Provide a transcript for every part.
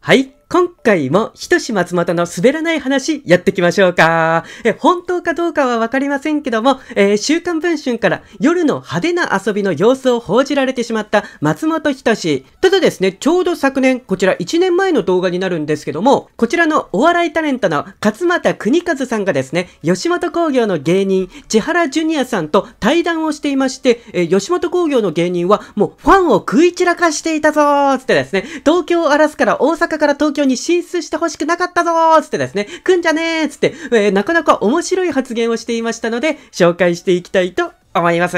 はい。今回も、ひとし松本の滑らない話、やっていきましょうか。え、本当かどうかはわかりませんけども、えー、週刊文春から夜の派手な遊びの様子を報じられてしまった松本人志。ただですね、ちょうど昨年、こちら1年前の動画になるんですけども、こちらのお笑いタレントの勝俣国和さんがですね、吉本興業の芸人、千原ジュニアさんと対談をしていまして、えー、吉本興業の芸人はもうファンを食い散らかしていたぞーつってですね、東京を荒らすから大阪から東京に進出してほしくなかったぞーつってですね、来んじゃねーつって、えー、なかなか面白い発言をしていましたので、紹介していきたいと思います。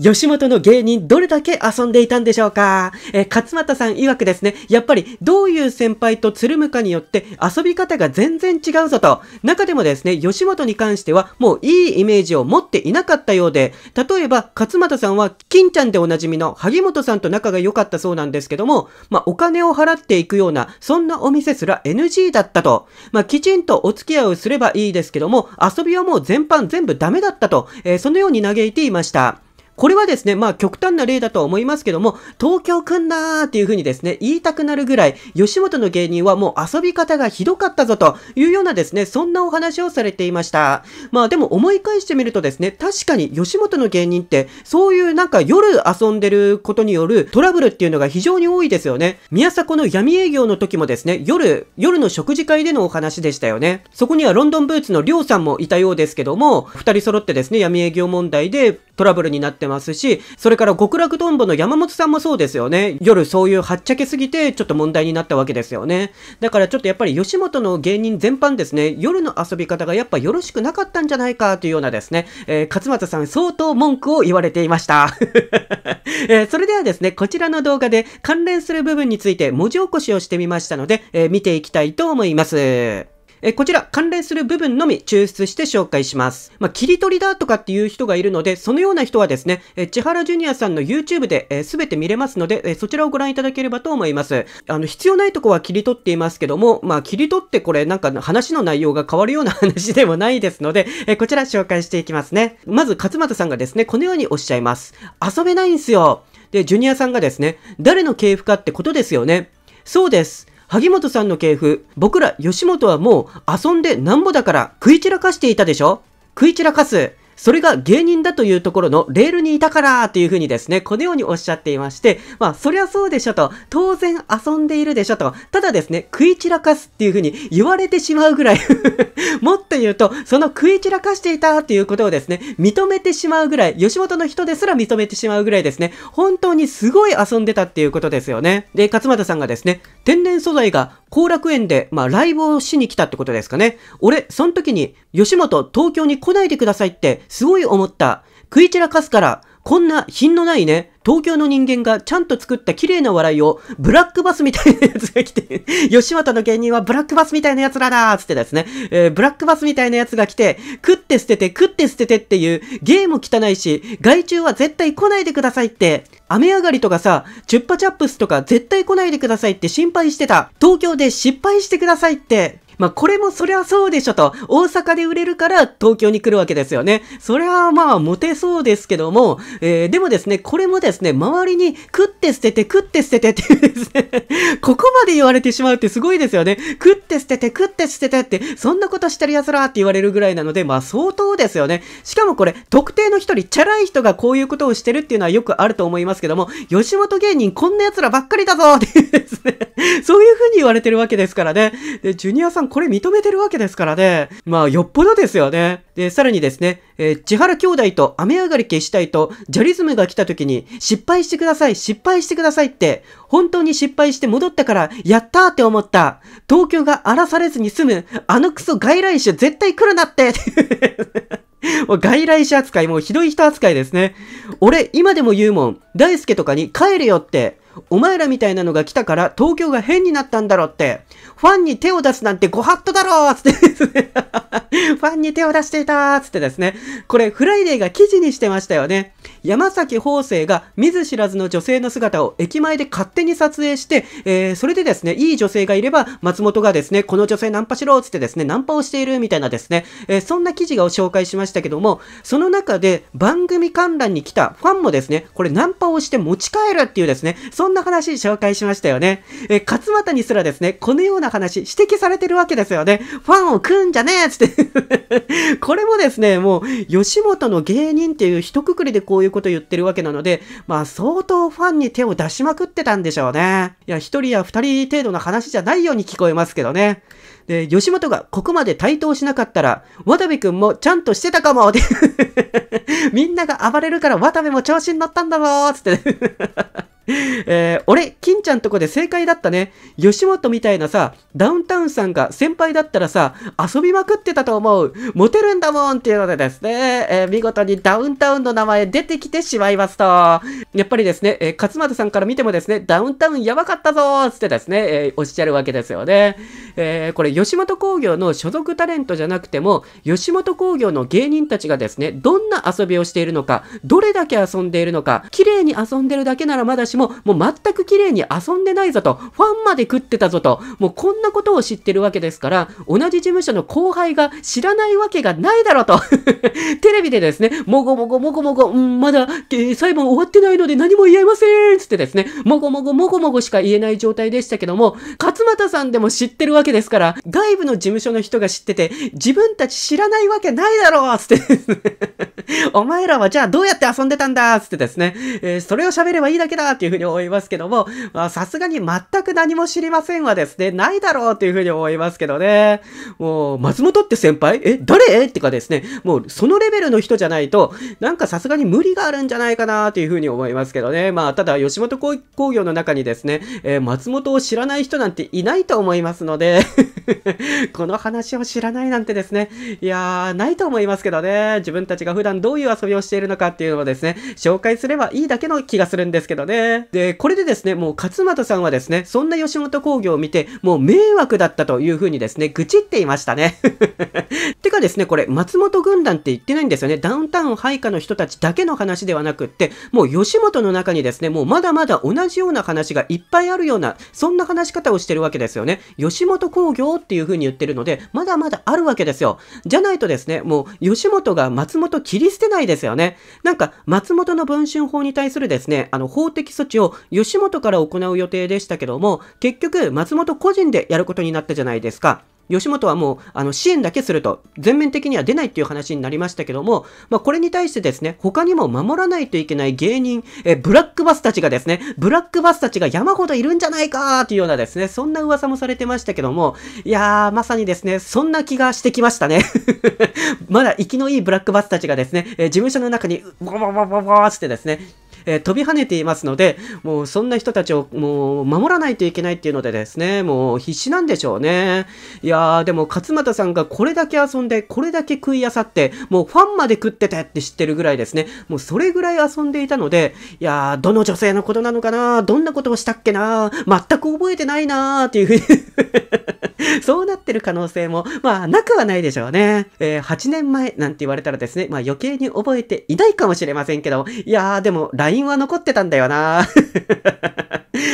吉本の芸人どれだけ遊んでいたんでしょうか？え、勝俣さん曰くですね、やっぱりどういう先輩とつるむかによって遊び方が全然違うぞと。中でもですね、吉本に関してはもういいイメージを持っていなかったようで、例えば勝俣さんは金ちゃんでおなじみの萩本さんと仲が良かったそうなんですけども、まあお金を払っていくような、そんなお店すら NG だったと。まあきちんとお付き合いをすればいいですけども、遊びはもう全般全部ダメだったと。えー、そのようにげいていました。これはですね、まあ極端な例だと思いますけども、東京くんなーっていう風にですね、言いたくなるぐらい、吉本の芸人はもう遊び方がひどかったぞというようなですね、そんなお話をされていました。まあでも思い返してみるとですね、確かに吉本の芸人って、そういうなんか夜遊んでることによるトラブルっていうのが非常に多いですよね。宮迫の闇営業の時もですね、夜、夜の食事会でのお話でしたよね。そこにはロンドンブーツのりょうさんもいたようですけども、二人揃ってですね、闇営業問題でトラブルになってってますし、それから極楽とんぼの山本さんもそうですよね。夜そういうはっちゃけすぎてちょっと問題になったわけですよね。だからちょっとやっぱり吉本の芸人全般ですね、夜の遊び方がやっぱよろしくなかったんじゃないかというようなですね、えー、勝俣さん相当文句を言われていました。えー、それではですね、こちらの動画で関連する部分について文字起こしをしてみましたので、えー、見ていきたいと思います。えこちら関連する部分のみ抽出して紹介します。まあ、切り取りだとかっていう人がいるので、そのような人はですね、え千原ジュニアさんの YouTube で、えー、全て見れますので、えそちらをご覧いただければと思います。あの、必要ないとこは切り取っていますけども、まあ、切り取ってこれなんか話の内容が変わるような話でもないですので、えこちら紹介していきますね。まず、勝俣さんがですね、このようにおっしゃいます。遊べないんすよ。で、ジュニアさんがですね、誰の系譜かってことですよね。そうです。萩本さんの系譜、僕ら吉本はもう遊んでなんぼだから食い散らかしていたでしょ？食い散らかす。それが芸人だというところのレールにいたからというふうにですね、このようにおっしゃっていまして、まあ、そりゃそうでしょと、当然遊んでいるでしょと、ただですね、食い散らかすっていうふうに言われてしまうぐらい もっと言うと、その食い散らかしていたということをですね、認めてしまうぐらい、吉本の人ですら認めてしまうぐらいですね、本当にすごい遊んでたっていうことですよね。で、勝俣さんがですね、天然素材が後楽園で、まあ、ライブをしに来たってことですかね。俺、その時に、吉本、東京に来ないでくださいって、すごい思った。食い散らかすから、こんな品のないね、東京の人間がちゃんと作った綺麗な笑いを、ブラックバスみたいなやつが来て、吉本の芸人はブラックバスみたいなやつらだーつってですね、えー、ブラックバスみたいなやつが来て、食って捨てて、食って捨ててっていう、ゲーム汚いし、害虫は絶対来ないでくださいって、雨上がりとかさ、チュッパチャップスとか絶対来ないでくださいって心配してた。東京で失敗してくださいって、まあ、これもそりゃそうでしょと。大阪で売れるから東京に来るわけですよね。そりゃまあ、モテそうですけども、えー、でもですね、これもですね、周りに食って捨てて、食って捨ててっていうですね、ここまで言われてしまうってすごいですよね。食って捨てて、食って捨ててって、そんなことしてる奴らって言われるぐらいなので、まあ相当ですよね。しかもこれ、特定の一人、チャラい人がこういうことをしてるっていうのはよくあると思いますけども、吉本芸人こんな奴らばっかりだぞっていうですね、そういう風に言われてるわけですからね。で、ジュニアさんんこれ認めてるわけですからね。まあ、よっぽどですよね。で、さらにですね、えー、千原兄弟と雨上がり消したいと、ジャリズムが来た時に、失敗してください、失敗してくださいって、本当に失敗して戻ったから、やったーって思った。東京が荒らされずに済む、あのクソ外来種絶対来るなって もう外来種扱い、もうひどい人扱いですね。俺、今でも言うもん。大輔とかに帰れよって。お前らみたいなのが来たから東京が変になったんだろって。ファンに手を出すなんてご法度だろつってですねファンに手を出していたつってですね。これ、フライデーが記事にしてましたよね。山崎邦正が見ず知らずの女性の姿を駅前で勝手に撮影して、えー、それでですね、いい女性がいれば、松本がですね、この女性ナンパしろつってですね、ナンパをしているみたいなですね、えー、そんな記事を紹介しましたけども、その中で番組観覧に来たファンもですね、これナンパをして持ち帰るっていうですね、そんな話紹介しましたよね。えー、勝俣にすらですね、このような話指摘されてるわけですよね。ファンを食うんじゃねえつって これもですね、もう、吉本の芸人っていう一括りでこういうこと言ってるわけなので、まあ相当ファンに手を出しまくってたんでしょうね。いや、一人や二人程度の話じゃないように聞こえますけどね。で、吉本がここまで対等しなかったら、渡部くんもちゃんとしてたかもって みんなが暴れるから渡部も調子に乗ったんだろつって えー、俺、金ちゃんとこで正解だったね。吉本みたいなさ、ダウンタウンさんが先輩だったらさ、遊びまくってたと思う。モテるんだもんっていうのでですね、えー、見事にダウンタウンの名前出てきてしまいますと。やっぱりですね、えー、勝俣さんから見てもですね、ダウンタウンやばかったぞーつってですね、えー、おっしゃるわけですよね。えー、これ、吉本興業の所属タレントじゃなくても、吉本興業の芸人たちがですね、どんな遊びをしているのか、どれだけ遊んでいるのか、綺麗に遊んでるだけならまだしも、もう全く綺麗に遊んでないぞと、ファンまで食ってたぞと、もうこんなことを知ってるわけですから、同じ事務所の後輩が知らないわけがないだろうと。テレビでですね、もごもごもごもご、うん、まだ、えー、裁判終わってないので何も言えませんつってですね、もごもごもごもごしか言えない状態でしたけども、勝俣さんでも知ってるわけですから、外部の事務所の人が知ってて、自分たち知らないわけないだろうつって お前らはじゃあどうやって遊んでたんだつってですね、えー、それを喋ればいいだけだってていうふうに思いますけども、まさすがに全く何も知りませんはですね、ないだろうっていうふうに思いますけどね。もう、松本って先輩？え、誰？ってかですね、もうそのレベルの人じゃないと、なんかさすがに無理があるんじゃないかなっていうふうに思いますけどね。まあ、ただ、吉本工業の中にですね、えー、松本を知らない人なんていないと思いますので この話を知らないなんてですね、いやー、ないと思いますけどね、自分たちが普段どういう遊びをしているのかっていうのをですね、紹介すればいいだけの気がするんですけどね。で、これでですね、もう勝俣さんはですね、そんな吉本興業を見て、もう迷惑だったという風にですね、愚痴っていましたね。てかですね、これ、松本軍団って言ってないんですよね。ダウンタウン配下の人たちだけの話ではなくって、もう吉本の中にですね、もうまだまだ同じような話がいっぱいあるような、そんな話し方をしてるわけですよね。吉本興業っていう風に言ってるので、まだまだあるわけですよ。じゃないとですね、もう吉本が松本切り捨てないですよね。なんか、松本の文春法に対するですね、あの、法的措置を吉本から行う予定でしたけども、結局、松本個人でやることになったじゃないですか。吉本はもう、あの、支援だけすると、全面的には出ないっていう話になりましたけども、まあ、これに対してですね、他にも守らないといけない芸人、え、ブラックバスたちがですね、ブラックバスたちが山ほどいるんじゃないかーっていうようなですね、そんな噂もされてましたけども、いやー、まさにですね、そんな気がしてきましたね。まだ生きのいいブラックバスたちがですね、え、事務所の中に、ボボボボボーってですね、えー、飛び跳ねていますので、もうそんな人たちをもう守らないといけないっていうのでですね、もう必死なんでしょうね。いやー、でも勝俣さんがこれだけ遊んで、これだけ食いあさって、もうファンまで食っててって知ってるぐらいですね。もうそれぐらい遊んでいたので、いやー、どの女性のことなのかなどんなことをしたっけな全く覚えてないなーっていうふうに そうなってる可能性も、まあ、なくはないでしょうね。えー、8年前なんて言われたらですね、まあ余計に覚えていないかもしれませんけど、いやー、でも LINE は残ってたんだよな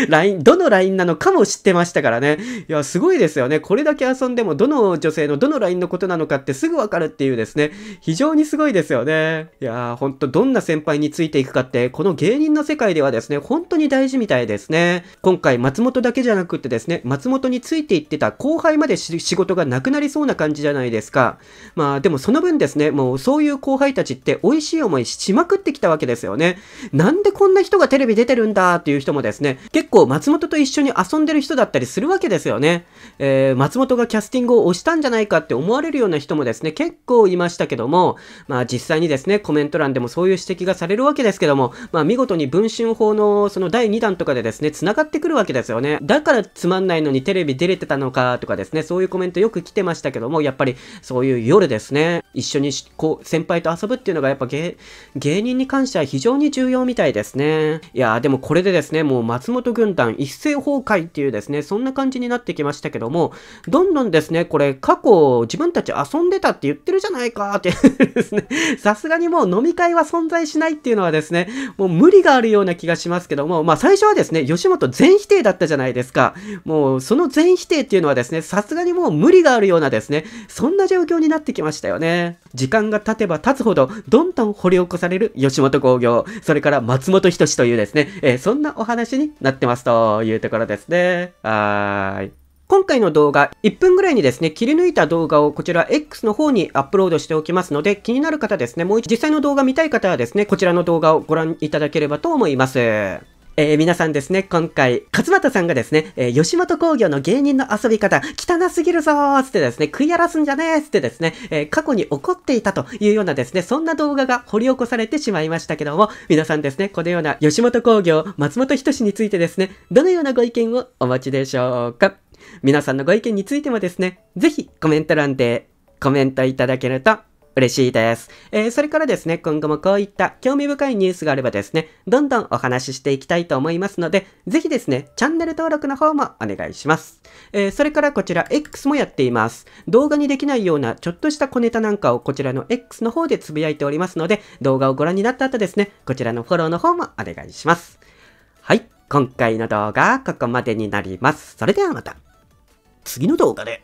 LINE、どの LINE なのかも知ってましたからね。いや、すごいですよね。これだけ遊んでも、どの女性のどの LINE のことなのかってすぐわかるっていうですね。非常にすごいですよね。いやー、ほんと、どんな先輩についていくかって、この芸人の世界ではですね、本当に大事みたいですね。今回、松本だけじゃなくてですね、松本についていってた後輩まで仕事がなくなりそうな感じじゃないですか。まあ、でもその分ですね、もうそういう後輩たちって美味しい思いしまくってきたわけですよね。なんでこんな人がテレビ出てるんだっていう人もですね、結構松本と一緒に遊んでる人だったりするわけですよね。えー、松本がキャスティングを押したんじゃないかって思われるような人もですね、結構いましたけども、まあ実際にですね、コメント欄でもそういう指摘がされるわけですけども、まあ見事に文春法のその第2弾とかでですね、繋がってくるわけですよね。だからつまんないのにテレビ出れてたのかとかですね、そういうコメントよく来てましたけども、やっぱりそういう夜ですね、一緒にこう先輩と遊ぶっていうのがやっぱ芸芸人に関しては非常に重要みたいですね。いやーでもこれでですね、もう松本本軍団一斉崩壊っていうですね、そんな感じになってきましたけども、どんどんですね、これ過去自分たち遊んでたって言ってるじゃないかって ですね、さすがにもう飲み会は存在しないっていうのはですね、もう無理があるような気がしますけども、まあ最初はですね、吉本全否定だったじゃないですか。もうその全否定っていうのはですね、さすがにもう無理があるようなですね、そんな状況になってきましたよね。時間が経てば経つほど、どんどん掘り起こされる吉本興業、それから松本人志というですね、えー、そんなお話になってなってますというところですね。はーい。今回の動画、1分ぐらいにですね、切り抜いた動画をこちら X の方にアップロードしておきますので、気になる方ですね、もう一度実際の動画見たい方はですね、こちらの動画をご覧いただければと思います。えー、皆さんですね、今回、勝俣さんがですね、えー、吉本工業の芸人の遊び方、汚すぎるぞーつってですね、食い荒らすんじゃねーつってですね、えー、過去に起こっていたというようなですね、そんな動画が掘り起こされてしまいましたけども、皆さんですね、このような吉本工業、松本人志についてですね、どのようなご意見をお持ちでしょうか？皆さんのご意見についてもですね、ぜひコメント欄でコメントいただけると嬉しいです。えー、それからですね、今後もこういった興味深いニュースがあればですね、どんどんお話ししていきたいと思いますので、ぜひですね、チャンネル登録の方もお願いします。えー、それからこちら X もやっています。動画にできないようなちょっとした小ネタなんかをこちらの X の方でつぶやいておりますので、動画をご覧になった後ですね、こちらのフォローの方もお願いします。はい、今回の動画はここまでになります。それではまた。次の動画で